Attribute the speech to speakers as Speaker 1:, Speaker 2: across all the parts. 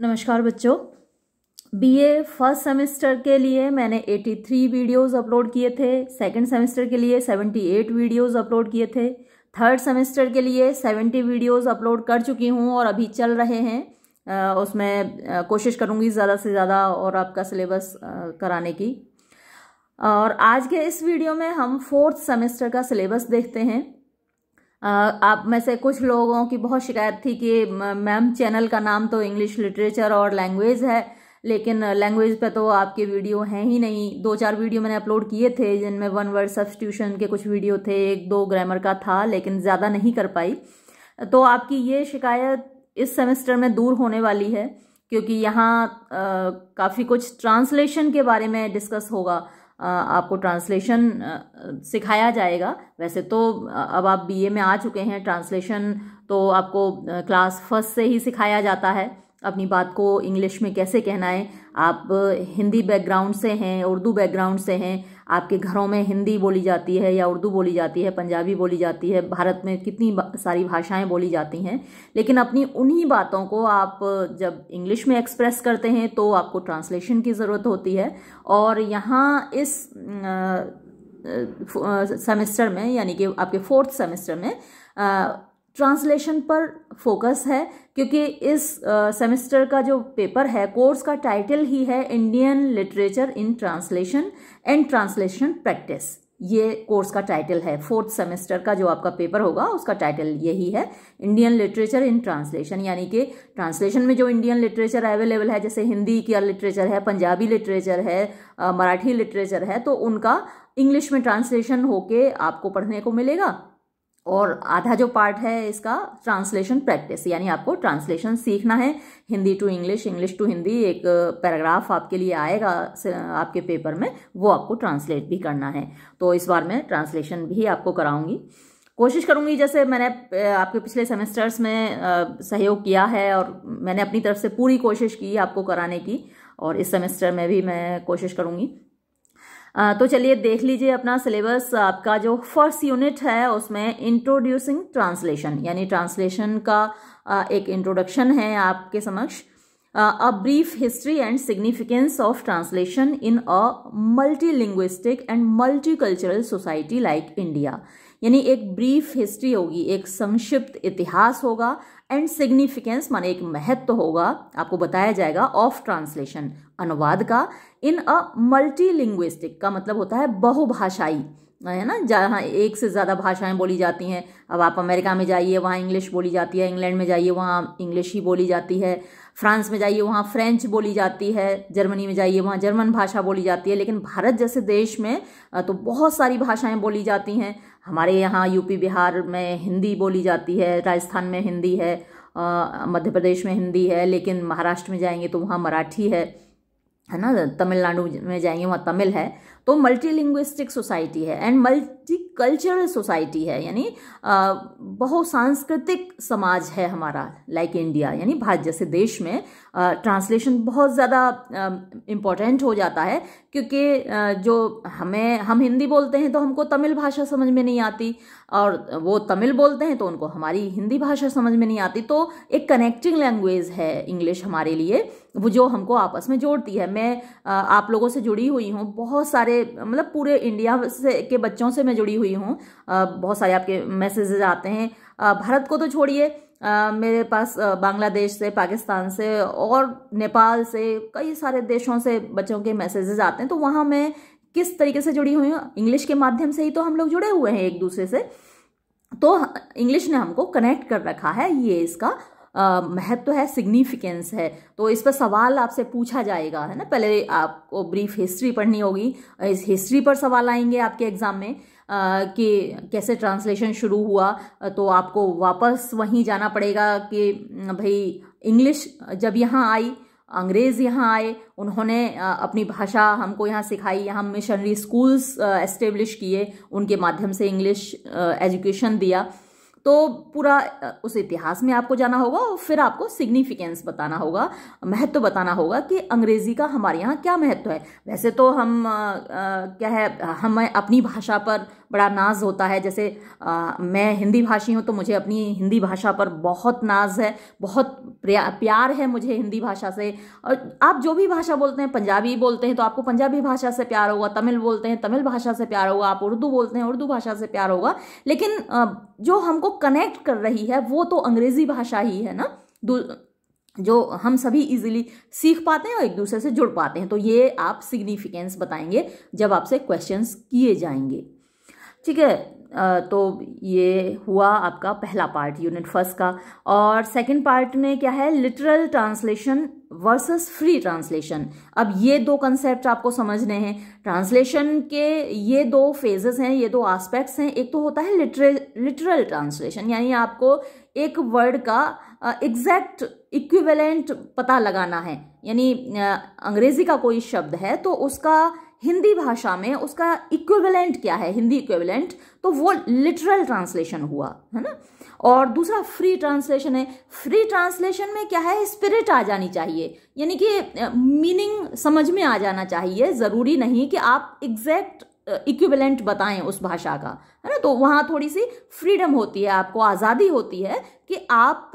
Speaker 1: नमस्कार बच्चों। BA first semester के लिए मैंने 83 वीडियोस अपलोड किए थे सेकंड सेमेस्टर के लिए 78 वीडियोस अपलोड किए थे थर्ड सेमेस्टर के लिए 70 वीडियोस अपलोड कर चुकी हूँ और अभी चल रहे हैं। उसमें कोशिश करूँगी ज़्यादा से ज़्यादा और आपका सिलेबस कराने की। और आज के इस वीडियो में हम फोर्थ सेमेस्टर का सिलेबस देखते हैं। आप में से कुछ लोगों की बहुत शिकायत थी कि मैम, चैनल का नाम तो इंग्लिश लिटरेचर और लैंग्वेज है, लेकिन लैंग्वेज पे तो आपके वीडियो हैं ही नहीं। दो चार वीडियो मैंने अपलोड किए थे, जिनमें वन वर्ड सब्सटीट्यूशन के कुछ वीडियो थे, एक दो ग्रामर का था, लेकिन ज़्यादा नहीं कर पाई। तो आपकी ये शिकायत इस सेमेस्टर में दूर होने वाली है, क्योंकि यहाँ काफ़ी कुछ ट्रांसलेशन के बारे में डिस्कस होगा। आपको ट्रांसलेशन सिखाया जाएगा। वैसे तो अब आप बीए में आ चुके हैं ट्रांसलेशन तो आपको क्लास फ़र्स्ट से ही सिखाया जाता है। अपनी बात को इंग्लिश में कैसे कहना है? आप हिंदी बैकग्राउंड से हैं, उर्दू बैकग्राउंड से हैं आपके घरों में हिंदी बोली जाती है या उर्दू बोली जाती है, पंजाबी बोली जाती है, भारत में कितनी सारी भाषाएँ बोली जाती हैं। लेकिन अपनी उन्हीं बातों को आप जब इंग्लिश में एक्सप्रेस करते हैं तो आपको ट्रांसलेशन की ज़रूरत होती है। और यहाँ इस सेमेस्टर में, यानी कि आपके फोर्थ सेमेस्टर में ट्रांसलेशन पर फोकस है, क्योंकि इस सेमेस्टर का जो पेपर है, कोर्स का टाइटल ही है Indian literature in translation and translation practice. ये कोर्स का टाइटल है। फोर्थ सेमेस्टर का जो आपका पेपर होगा, उसका टाइटल यही है, इंडियन लिटरेचर इन ट्रांसलेशन। यानी कि ट्रांसलेशन में जो इंडियन लिटरेचर अवेलेबल है, जैसे हिंदी का लिटरेचर है, पंजाबी लिटरेचर है मराठी लिटरेचर है तो उनका इंग्लिश में ट्रांसलेशन होके आपको पढ़ने को मिलेगा। और आधा जो पार्ट है इसका ट्रांसलेशन प्रैक्टिस यानी आपको ट्रांसलेशन सीखना है। Hindi to English English to Hindi एक पैराग्राफ आपके लिए आएगा आपके पेपर में, वो आपको ट्रांसलेट भी करना है। तो इस बार मैं ट्रांसलेशन भी आपको कराऊँगी। कोशिश करूँगी, जैसे मैंने आपके पिछले सेमेस्टर्स में सहयोग किया है और मैंने अपनी तरफ़ से पूरी कोशिश की आपको कराने की, और इस सेमेस्टर में भी मैं कोशिश करूँगी। तो चलिए देख लीजिए अपना सिलेबस आपका जो फ़र्स्ट यूनिट है, उसमें इंट्रोड्यूसिंग ट्रांसलेशन यानी ट्रांसलेशन का एक इंट्रोडक्शन है आपके समक्ष। A brief history and significance of translation in a multi linguistic and multi cultural society like India यानी एक ब्रीफ हिस्ट्री होगी, एक संक्षिप्त इतिहास होगा। एंड सिग्निफिकेंस माने एक महत्व होगा, आपको बताया जाएगा ऑफ़ ट्रांसलेशन अनुवाद का इन अ मल्टी लिंग्विस्टिक का मतलब होता है बहुभाषाई, है ना? जहाँ एक से ज़्यादा भाषाएँ बोली जाती हैं, अब आप अमेरिका में जाइए, वहाँ इंग्लिश बोली जाती है, इंग्लैंड में जाइए, वहाँ इंग्लिश ही बोली जाती है, फ्रांस में जाइए, वहाँ फ्रेंच बोली जाती है, जर्मनी में जाइए, वहाँ जर्मन भाषा बोली जाती है, लेकिन भारत जैसे देश में तो बहुत सारी भाषाएँ बोली जाती हैं हमारे यहाँ यूपी, बिहार में हिंदी बोली जाती है, राजस्थान में हिंदी है मध्य प्रदेश में हिंदी है, लेकिन महाराष्ट्र में जाएँगे तो वहाँ मराठी है है ना? तमिलनाडु में जाएँगे, वहाँ तमिल है। तो मल्टी लिंग्विस्टिक सोसाइटी है एंड मल्टी कल्चरल सोसाइटी है, यानी बहुसांस्कृतिक समाज है हमारा लाइक like इंडिया यानी भारत जैसे देश में ट्रांसलेशन बहुत ज़्यादा इम्पोर्टेंट हो जाता है, क्योंकि जो हमें, हम हिंदी बोलते हैं तो हमको तमिल भाषा समझ में नहीं आती, और वो तमिल बोलते हैं तो उनको हमारी हिंदी भाषा समझ में नहीं आती तो एक कनेक्टिंग लैंग्वेज है इंग्लिश हमारे लिए, वो जो हमको आपस में जोड़ती है। मैं आप लोगों से जुड़ी हुई हूँ, बहुत सारे मतलब पूरे इंडिया से, के बच्चों से मैं जुड़ी हुई हूँ। बहुत सारे आपके मैसेजेस आते हैं। भारत को तो छोड़िए। मेरे पास बांग्लादेश से, पाकिस्तान से और नेपाल से, कई सारे देशों से बच्चों के मैसेजेस आते हैं। तो वहाँ मैं किस तरीके से जुड़ी हुई हूँ? इंग्लिश के माध्यम से ही तो हम लोग जुड़े हुए हैं एक दूसरे से। तो इंग्लिश ने हमको कनेक्ट कर रखा है। ये इसका महत्व है सिग्निफिकेंस है। तो इस पर सवाल आपसे पूछा जाएगा, है ना? पहले आपको ब्रीफ हिस्ट्री पढ़नी होगी। इस हिस्ट्री पर सवाल आएँगे आपके एग्ज़ाम में कि कैसे ट्रांसलेशन शुरू हुआ? तो आपको वापस वहीं जाना पड़ेगा कि, भाई इंग्लिश जब यहाँ आई, अंग्रेज़ यहाँ आए, उन्होंने अपनी भाषा हमको यहाँ सिखाई, यहाँ मिशनरी स्कूल्स एस्टेब्लिश किए, उनके माध्यम से इंग्लिश एजुकेशन दिया। तो पूरा उस इतिहास में आपको जाना होगा और फिर आपको सिग्निफिकेंस बताना होगा महत्व बताना होगा कि अंग्रेज़ी का हमारे यहाँ क्या महत्व है। वैसे तो हम आ, क्या है हमें अपनी भाषा पर बड़ा नाज होता है। जैसे आ, मैं हिंदी भाषी हूँ तो मुझे अपनी हिंदी भाषा पर बहुत नाज है बहुत प्यार है मुझे हिंदी भाषा से। और आप जो भी भाषा बोलते हैं पंजाबी बोलते हैं तो आपको पंजाबी भाषा से प्यार होगा तमिल बोलते हैं तमिल भाषा से प्यार होगा आप उर्दू बोलते हैं उर्दू भाषा से प्यार होगा। लेकिन जो हमको कनेक्ट कर रही है वो तो अंग्रेज़ी भाषा ही है ना? जो हम सभी इजीली सीख पाते हैं और एक दूसरे से जुड़ पाते हैं। तो ये आप सिग्निफिकेंस बताएँगे जब आपसे क्वेश्चंस किए जाएँगे। ठीक है? तो ये हुआ आपका पहला पार्ट यूनिट फ़र्स्ट का। और सेकंड पार्ट में क्या है? Literal translation versus free translation अब ये दो कंसेप्ट आपको समझने हैं। ट्रांसलेशन के ये दो फेजेस हैं, ये दो एस्पेक्ट्स हैं। एक तो होता है लिटरल लिटरल ट्रांसलेशन यानी आपको एक वर्ड का एग्जैक्ट इक्विवेलेंट पता लगाना है। यानी अंग्रेज़ी का कोई शब्द है तो उसका हिंदी भाषा में उसका इक्विवेलेंट क्या है? हिंदी इक्विवेलेंट तो वो लिटरल ट्रांसलेशन हुआ, है ना? और दूसरा फ्री ट्रांसलेशन है। फ्री ट्रांसलेशन में क्या है? स्पिरिट आ जानी चाहिए। यानी कि मीनिंग समझ में आ जाना चाहिए। ज़रूरी नहीं कि आप एग्जैक्ट इक्विवेलेंट बताएँ उस भाषा का, है ना? तो वहाँ थोड़ी सी फ्रीडम होती है, आपको आज़ादी होती है कि आप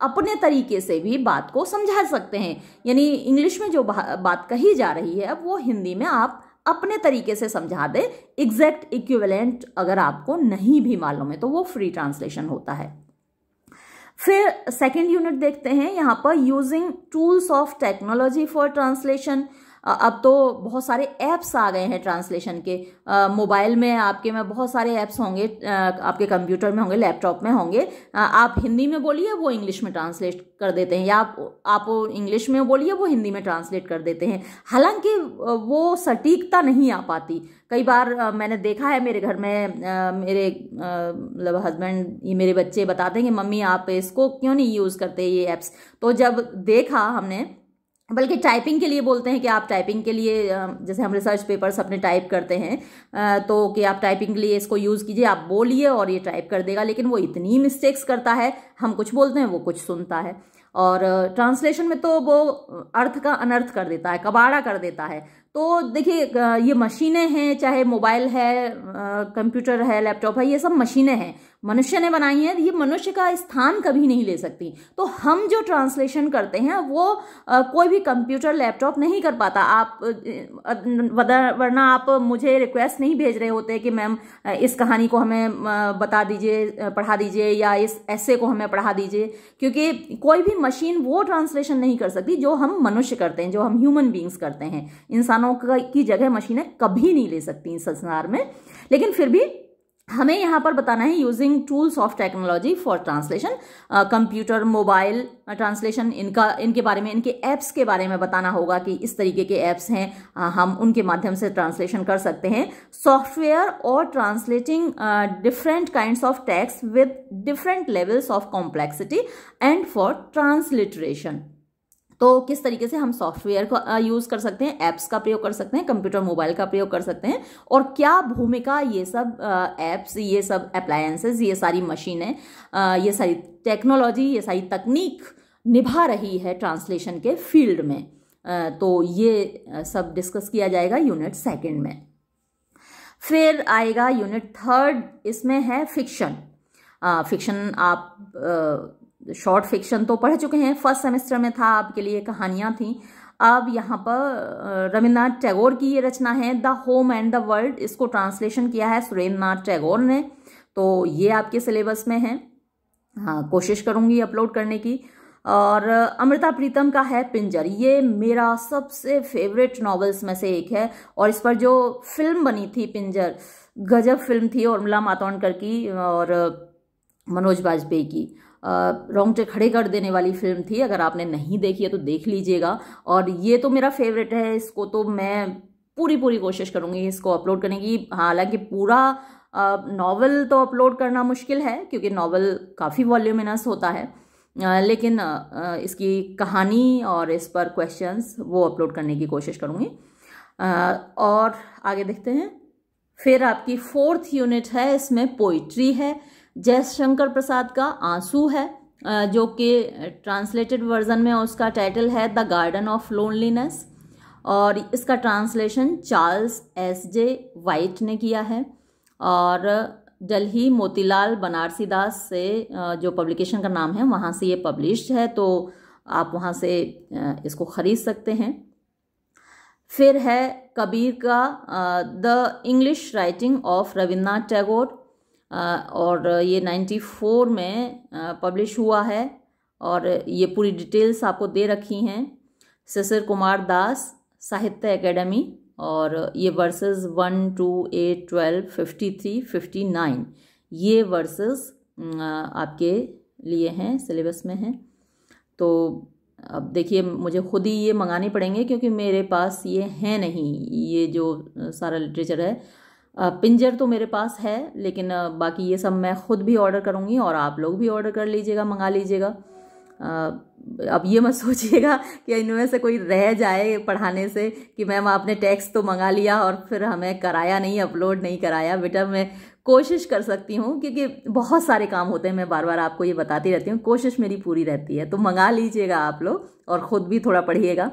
Speaker 1: अपने तरीके से भी बात को समझा सकते हैं। यानी इंग्लिश में जो बात कही जा रही है वो हिंदी में आप अपने तरीके से समझा दें। एग्जैक्ट इक्विवेलेंट अगर आपको नहीं भी मालूम है तो वो फ्री ट्रांसलेशन होता है। फिर सेकेंड यूनिट देखते हैं। यहाँ पर using tools of technology for translation अब तो बहुत सारे ऐप्स आ गए हैं ट्रांसलेशन के। मोबाइल में आपके में बहुत सारे ऐप्स होंगे आपके कंप्यूटर में होंगे लैपटॉप में होंगे। आप हिंदी में बोलिए, वो इंग्लिश में ट्रांसलेट कर देते हैं। या आप इंग्लिश में बोलिए, वो हिंदी में ट्रांसलेट कर देते हैं। हालाँकि वो सटीकता नहीं आ पाती। कई बार मैंने देखा है मेरे घर में मेरे मतलब हस्बैंड ये मेरे बच्चे बताते हैं कि, मम्मी, आप इसको क्यों नहीं यूज़ करते ये ऐप्स तो जब देखा हमने बल्कि टाइपिंग के लिए बोलते हैं कि आप टाइपिंग के लिए जैसे हम रिसर्च पेपर्स अपने टाइप करते हैं तो कि आप टाइपिंग के लिए इसको यूज़ कीजिए, आप बोलिए और ये टाइप कर देगा। लेकिन वो इतनी मिस्टेक्स करता है, हम कुछ बोलते हैं, वो कुछ सुनता है। और ट्रांसलेशन में तो वो अर्थ का अनर्थ कर देता है, कबाड़ा कर देता है। तो देखिए ये मशीनें हैं चाहे मोबाइल है कंप्यूटर है लैपटॉप है ये सब मशीनें हैं। मनुष्य ने बनाई हैं ये मनुष्य का स्थान कभी नहीं ले सकती। तो हम जो ट्रांसलेशन करते हैं वो आ, कोई भी कंप्यूटर लैपटॉप नहीं कर पाता। आप वरना आप मुझे रिक्वेस्ट नहीं भेज रहे होते कि मैम इस कहानी को हमें बता दीजिए पढ़ा दीजिए या इस ऐसे को हमें पढ़ा दीजिए। क्योंकि कोई भी मशीन वो ट्रांसलेशन नहीं कर सकती जो हम मनुष्य करते हैं जो हम ह्यूमन बींग्स करते हैं। इंसानों की जगह मशीनें कभी नहीं ले सकती इस संसार में। लेकिन फिर भी हमें यहाँ पर बताना है using tools of technology for translation computer mobile translation इनका इनके बारे में इनके ऐप्स के बारे में बताना होगा कि इस तरीके के ऐप्स हैं uh, हम उनके माध्यम से ट्रांसलेशन कर सकते हैं। सॉफ्टवेयर और translating different kinds of text with different levels of complexity and for transliteration तो किस तरीके से हम सॉफ्टवेयर का यूज़ कर सकते हैं, ऐप्स का प्रयोग कर सकते हैं, कंप्यूटर मोबाइल का प्रयोग कर सकते हैं, और क्या भूमिका ये सब ऐप्स, ये सब अप्लायंसेस ये सारी मशीनें ये सारी टेक्नोलॉजी ये सारी तकनीक निभा रही है ट्रांसलेशन के फ़ील्ड में? तो ये सब डिस्कस किया जाएगा यूनिट सेकंड में। फिर आएगा यूनिट थर्ड इसमें है फिक्शन फिक्शन आप शॉर्ट फिक्शन तो पढ़ चुके हैं। फ़र्स्ट सेमेस्टर में था, आपके लिए कहानियाँ थी। अब यहाँ पर रविन्द्रनाथ टैगोर की ये रचना है the home and the world इसको ट्रांसलेशन किया है सुरेंद्र नाथ टैगोर ने। तो ये आपके सिलेबस में है। हाँ कोशिश करूँगी अपलोड करने की। और अमृता प्रीतम का है पिंजर। ये मेरा सबसे फेवरेट नॉवेल्स में से एक है। और इस पर जो फ़िल्म बनी थी पिंजर, गजब फ़िल्म थी उर्मिला मातोंडकर की और मनोज बाजपेयी की। रोंगटे खड़े कर देने वाली फ़िल्म थी, अगर आपने नहीं देखी है तो देख लीजिएगा। और ये तो मेरा फेवरेट है, इसको तो मैं पूरी पूरी कोशिश करूँगी इसको अपलोड करने की। हालाँकि पूरा नावल तो अपलोड करना मुश्किल है, क्योंकि नावल काफ़ी वॉल्यूमिनस होता है। लेकिन इसकी कहानी और इस पर क्वेश्चंस वो अपलोड करने की कोशिश करूँगी। और आगे देखते हैं। फिर आपकी फोर्थ यूनिट है, इसमें पोइट्री है। जयशंकर प्रसाद का आँसू है जो कि ट्रांसलेटेड वर्जन में उसका टाइटल है द गार्डन ऑफ़ लोनलीनेस और इसका translation Charles S J White ने किया है और दिल्ली मोतीलाल बनारसी दास से जो पब्लिकेशन का नाम है, वहाँ से ये पब्लिश है तो आप वहाँ से इसको ख़रीद सकते हैं। फिर है कबीर का the English writing of Rabindranath Tagore और ये 94 में पब्लिश हुआ है और ये पूरी डिटेल्स आपको दे रखी हैं। ससर कुमार दास, साहित्य एकेडमी और ये verses one, two, eight, twelve, fifty three, fifty nine, ये वर्सेस आपके लिए हैं, सिलेबस में हैं। तो अब देखिए, मुझे खुद ही ये मंगाने पड़ेंगे क्योंकि मेरे पास ये है नहीं, ये जो सारा लिटरेचर है पिंजर तो मेरे पास है, लेकिन बाकी ये सब मैं खुद भी ऑर्डर करूँगी और आप लोग भी ऑर्डर कर लीजिएगा, मंगा लीजिएगा। अब ये मत सोचिएगा कि इनमें से कोई रह जाए पढ़ाने से कि मैम आपने टेक्स्ट तो मंगा लिया और फिर हमें कराया नहीं अपलोड नहीं कराया। बेटा, मैं कोशिश कर सकती हूँ, क्योंकि बहुत सारे काम होते हैं, मैं बार बार आपको ये बताती रहती हूँ। कोशिश मेरी पूरी रहती है तो मंगा लीजिएगा आप लोग और ख़ुद भी थोड़ा पढ़िएगा।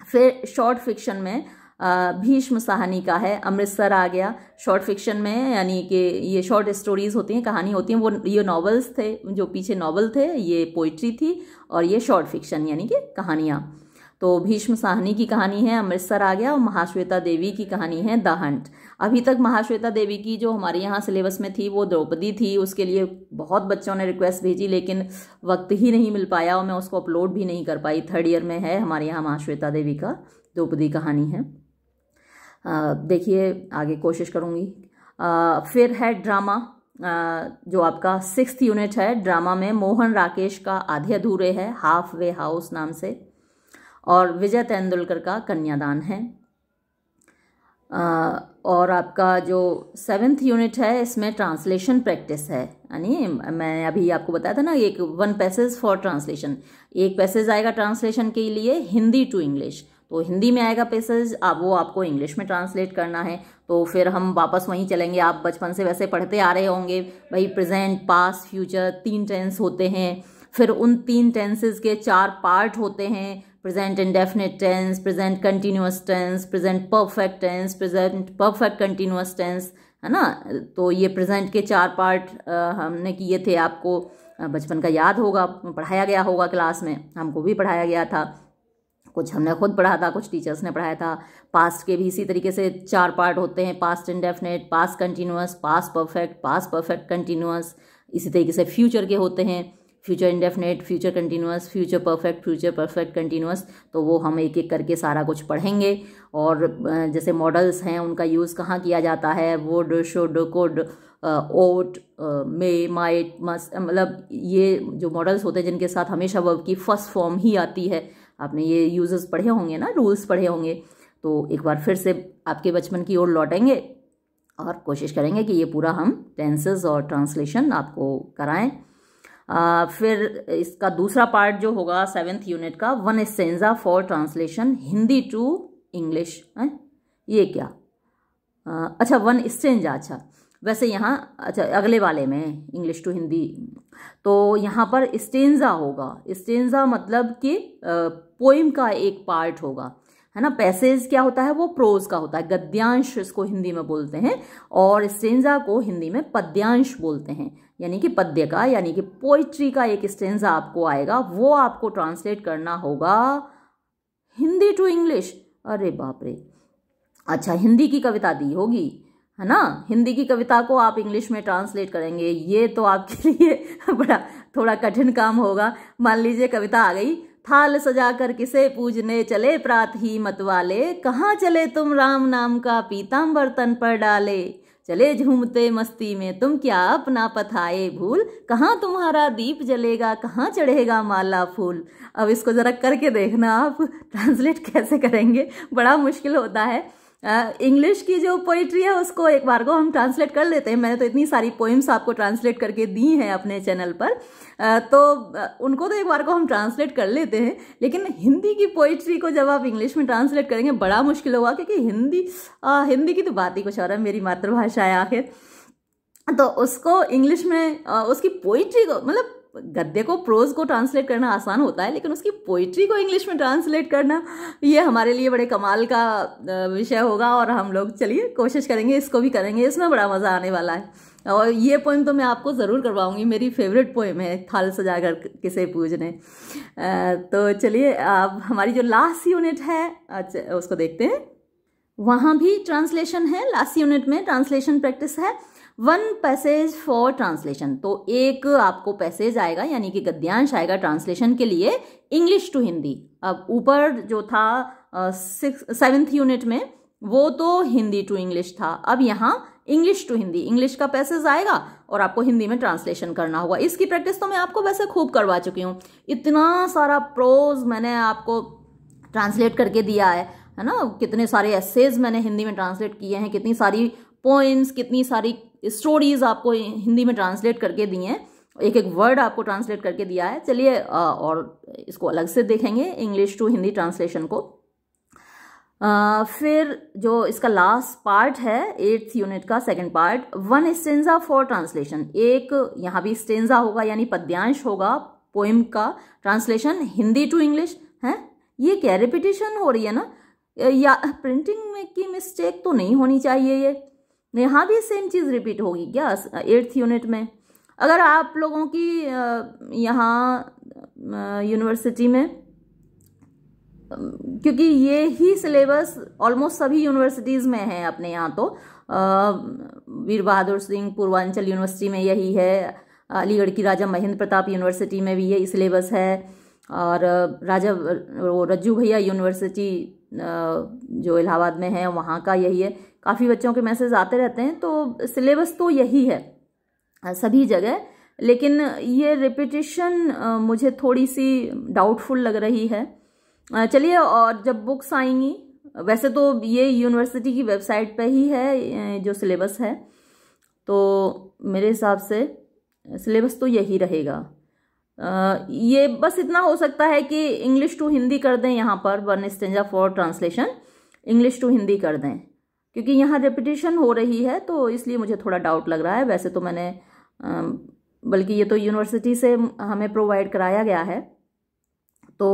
Speaker 1: फिर शॉर्ट फिक्शन में भीष्म साहनी का है। अमृतसर आ गया। शॉर्ट फिक्शन में, यानी कि ये शॉर्ट स्टोरीज होती हैं, कहानी होती हैं। वो, ये नॉवेल्स थे, जो पीछे नॉवल थे, ये पोइट्री थी और ये शॉर्ट फिक्शन यानी कि कहानियाँ। तो भीष्म साहनी की कहानी है, अमृतसर आ गया और महाश्वेता देवी की कहानी है द हंट अभी तक महाश्वेता देवी की जो हमारे यहाँ सिलेबस में थी, वो द्रौपदी थी। उसके लिए बहुत बच्चों ने रिक्वेस्ट भेजी, लेकिन वक्त ही नहीं मिल पाया और मैं उसको अपलोड भी नहीं कर पाई। थर्ड ईयर में है हमारे यहाँ महाश्वेता देवी का, द्रौपदी कहानी है। देखिए, आगे कोशिश करूँगी। फिर है ड्रामा। जो आपका सिक्स यूनिट है, ड्रामा में मोहन राकेश का आधे अधूरे है, हाफ़ वे हाउस नाम से, और विजय तेंदुलकर का कन्यादान है। और आपका जो सेवेंथ यूनिट है, इसमें ट्रांसलेशन प्रैक्टिस है। यानी मैं अभी आपको बताया था ना, एक वन पैसेज फॉर ट्रांसलेशन। एक पैसेज आएगा ट्रांसलेशन के लिए, हिंदी टू इंग्लिश। तो हिंदी में आएगा पैसेज अब वो आपको इंग्लिश में ट्रांसलेट करना है। तो फिर हम वापस वहीं चलेंगे। आप बचपन से वैसे पढ़ते आ रहे होंगे। भाई प्रेजेंट पास फ्यूचर तीन टेंस होते हैं। फिर उन तीन टेंसेज के चार पार्ट होते हैं। Present indefinite tense present continuous tense present perfect tense present perfect continuous tense है ना? तो ये प्रेजेंट के चार पार्ट हमने किए थे। आपको बचपन का याद होगा। पढ़ाया गया होगा क्लास में। हमको भी पढ़ाया गया था। कुछ हमने खुद पढ़ा था, कुछ टीचर्स ने पढ़ाया था। पास्ट के भी इसी तरीके से चार पार्ट होते हैं past indefinite past continuous past perfect past perfect continuous इसी तरीके से फ्यूचर के होते हैं। Future indefinite future continuous future perfect future perfect continuous तो वो हम एक एक करके सारा कुछ पढ़ेंगे। और जैसे मॉडल्स हैं, उनका यूज़ कहाँ किया जाता है? Would should could ought may might must मतलब ये जो मॉडल्स होते हैं, जिनके साथ हमेशा वर्ब की फ़र्स्ट फॉर्म ही आती है आपने ये यूजेस पढ़े होंगे ना रूल्स पढ़े होंगे तो एक बार फिर से आपके बचपन की ओर लौटेंगे और कोशिश करेंगे कि ये पूरा हम टेंसेस और ट्रांसलेशन आपको कराएँ। आ, फिर इसका दूसरा पार्ट जो होगा सेवेंथ यूनिट का one एसेंजा for translation Hindi to English है? ये क्या? आ, अच्छा वन स्टेंजा अच्छा। वैसे यहाँ अच्छा अगले वाले में इंग्लिश टू हिंदी तो यहाँ पर स्टेंजा होगा। स्टेंजा मतलब कि पोइम का एक पार्ट होगा, है ना? पैसेज क्या होता है? वो प्रोज का होता है। गद्यांश इसको हिंदी में बोलते हैं और स्टेंजा को हिंदी में पद्यांश बोलते हैं। यानी कि पद्य का, यानी कि पोइट्री का एक स्टेंजा आपको आएगा। वो आपको ट्रांसलेट करना होगा हिंदी टू इंग्लिश अरे बाप रे। अच्छा हिंदी की कविता दी होगी, है ना? हिंदी की कविता को आप इंग्लिश में ट्रांसलेट करेंगे। ये तो आपके लिए बड़ा, थोड़ा कठिन काम होगा। मान लीजिए कविता आ गई। थाल सजा कर किसे पूजने चले? प्रात ही मत वाले। कहाँ चले तुम राम नाम का पीताम बर्तन पर डाले? चले झूमते मस्ती में, तुम क्या अपना पथाए भूल? कहाँ तुम्हारा दीप जलेगा? कहाँ चढ़ेगा माला फूल? अब इसको ज़रा करके देखना आप। ट्रांसलेट कैसे करेंगे? बड़ा मुश्किल होता है। इंग्लिश की जो पोइट्री है उसको एक बार को हम ट्रांसलेट कर लेते हैं। मैंने तो इतनी सारी पोइम्स आपको ट्रांसलेट करके दी हैं अपने चैनल पर। तो उनको तो एक बार को हम ट्रांसलेट कर लेते हैं। लेकिन हिंदी की पोइट्री को जब आप इंग्लिश में ट्रांसलेट करेंगे बड़ा मुश्किल होगा क्योंकि हिंदी आ, हिंदी की तो बात ही कुछ और है मेरी मातृभाषा है आखिर। तो उसको इंग्लिश में उसकी पोइट्री को मतलब गद्य को प्रोज को ट्रांसलेट करना आसान होता है, लेकिन उसकी पोइट्री को इंग्लिश में ट्रांसलेट करना, ये हमारे लिए बड़े कमाल का विषय होगा और हम लोग, चलिए, कोशिश करेंगे, इसको भी करेंगे, इसमें बड़ा मज़ा आने वाला है। और ये पोइम तो मैं आपको ज़रूर करवाऊँगी, मेरी फेवरेट पोइम है, थाल सजाकर किसे पूजने। तो चलिए, अब हमारी जो लास्ट यूनिट है अच्छा उसको देखते हैं। वहाँ भी ट्रांसलेशन है लास्ट यूनिट में ट्रांसलेशन प्रैक्टिस है। One passage for translation. तो एक आपको पैसेज आएगा, यानी कि गद्यांश आएगा ट्रांसलेशन के लिए इंग्लिश टू हिंदी। अब ऊपर जो था सेवेंथ यूनिट में, वो तो हिंदी टू इंग्लिश था। अब यहाँ इंग्लिश टू हिंदी। इंग्लिश का पैसेज आएगा और आपको हिंदी में ट्रांसलेशन करना होगा। इसकी प्रैक्टिस तो मैं आपको वैसे खूब करवा चुकी हूँ। इतना सारा प्रोज मैंने आपको ट्रांसलेट करके दिया है है ना? कितने सारे एसेज मैंने हिंदी में ट्रांसलेट किए हैं, कितनी सारी पोइम्स कितनी सारी स्टोरीज आपको हिंदी में ट्रांसलेट करके दिए हैं। एक एक वर्ड आपको ट्रांसलेट करके दिया है। चलिए और इसको अलग से देखेंगे इंग्लिश टू हिंदी ट्रांसलेशन को। फिर जो इसका लास्ट पार्ट है एट्थ यूनिट का second part one stanza for translation एक यहाँ भी स्टेंजा होगा, यानी पद्यांश होगा पोइम का ट्रांसलेशन हिंदी टू इंग्लिश है? ये क्या रिपीटेशन हो रही है ना? या प्रिंटिंग में की मिस्टेक तो नहीं होनी चाहिए ये। यहाँ भी सेम चीज़ रिपीट होगी। क्या एट्थ यूनिट में। अगर आप लोगों की यहाँ यूनिवर्सिटी में क्योंकि ये ही सिलेबस ऑलमोस्ट सभी यूनिवर्सिटीज़ में है अपने यहाँ तो। वीर बहादुर सिंह पूर्वांचल यूनिवर्सिटी में यही है। अलीगढ़ की राजा महेंद्र प्रताप यूनिवर्सिटी में भी यही सिलेबस है। और राजा, वो रज्जू भैया यूनिवर्सिटी जो इलाहाबाद में है, वहाँ का यही है। काफ़ी बच्चों के मैसेज आते रहते हैं तो सिलेबस तो यही है सभी जगह। लेकिन ये रिपीटिशन मुझे थोड़ी सी डाउटफुल लग रही है। चलिए, और जब बुक्स आएँगी, वैसे तो ये यूनिवर्सिटी की वेबसाइट पे ही है जो सिलेबस है। तो मेरे हिसाब से सिलेबस तो यही रहेगा। ये बस इतना हो सकता है कि इंग्लिश टू हिंदी कर दें यहाँ पर one stanza for translation English to Hindi कर दें। क्योंकि यहाँ रेपिटेशन हो रही है तो इसलिए मुझे थोड़ा डाउट लग रहा है। वैसे तो मैंने बल्कि ये तो यूनिवर्सिटी से हमें प्रोवाइड कराया गया है। तो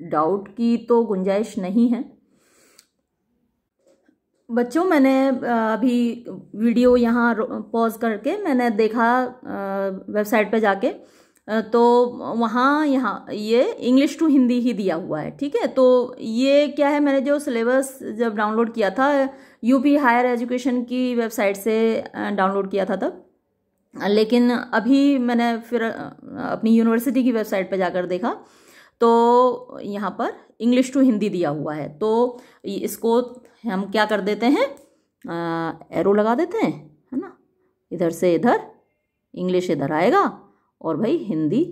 Speaker 1: डाउट की तो गुंजाइश नहीं है। बच्चों, मैंने अभी वीडियो यहाँ पॉज करके मैंने देखा वेबसाइट पे जाके। तो वहाँ यहाँ, ये इंग्लिश टू हिंदी ही दिया हुआ है, ठीक है? तो ये क्या है? मैंने जो सिलेबस जब डाउनलोड किया था यूपी हायर एजुकेशन की वेबसाइट से डाउनलोड किया था तब। लेकिन अभी मैंने फिर अपनी यूनिवर्सिटी की वेबसाइट पर जाकर देखा तो यहाँ पर इंग्लिश टू हिंदी दिया हुआ है। तो इसको हम क्या कर देते हैं? एरो लगा देते हैं, है ना? इधर से इधर इंग्लिश इधर आएगा। और भाई हिंदी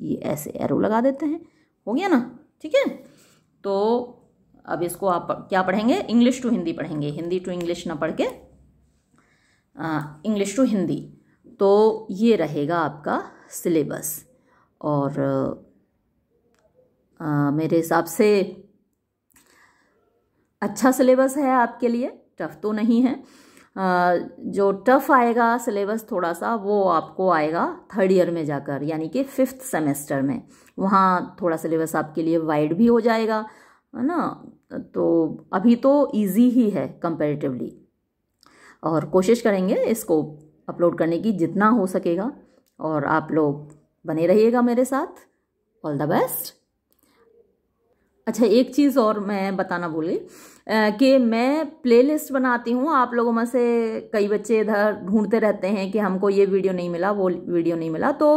Speaker 1: ये ऐसे एरो लगा देते हैं। हो गया ना? ठीक है? तो अब इसको आप क्या पढ़ेंगे? इंग्लिश टू हिंदी पढ़ेंगे। हिंदी टू इंग्लिश ना पढ़ के इंग्लिश टू हिंदी तो ये रहेगा आपका सिलेबस और आ, मेरे हिसाब से अच्छा सिलेबस है आपके लिए। टफ तो नहीं है। जो टफ आएगा सिलेबस थोड़ा सा वो आपको आएगा थर्ड ईयर में जाकर, यानी कि फिफ्थ सेमेस्टर में। वहाँ थोड़ा सिलेबस आपके लिए वाइड भी हो जाएगा, है ना? तो अभी तो इजी ही है कंपेरेटिवली और कोशिश करेंगे इसको अपलोड करने की जितना हो सकेगा। और आप लोग बने रहिएगा मेरे साथ। ऑल द बेस्ट अच्छा एक चीज़ और मैं बताना भूली। कि मैं प्लेलिस्ट बनाती हूँ, आप लोगों में से कई बच्चे इधर ढूंढते रहते हैं कि हमको ये वीडियो नहीं मिला, वो वीडियो नहीं मिला। तो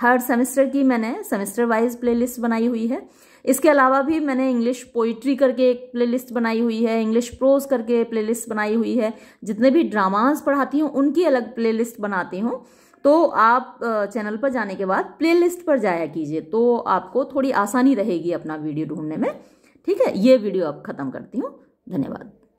Speaker 1: हर सेमेस्टर की मैंने सेमेस्टर वाइज प्लेलिस्ट बनाई हुई है। इसके अलावा भी मैंने इंग्लिश पोइट्री करके एक प्लेलिस्ट बनाई हुई है इंग्लिश प्रोज करके प्लेलिस्ट बनाई हुई है। जितने भी ड्रामाज पढ़ाती हूँ, उनकी अलग प्लेलिस्ट बनाती हूँ। तो आप चैनल पर जाने के बाद प्लेलिस्ट पर जाया कीजिए तो आपको थोड़ी आसानी रहेगी अपना वीडियो ढूँढने में। ठीक है, ये वीडियो अब ख़त्म करती हूँ। धन्यवाद।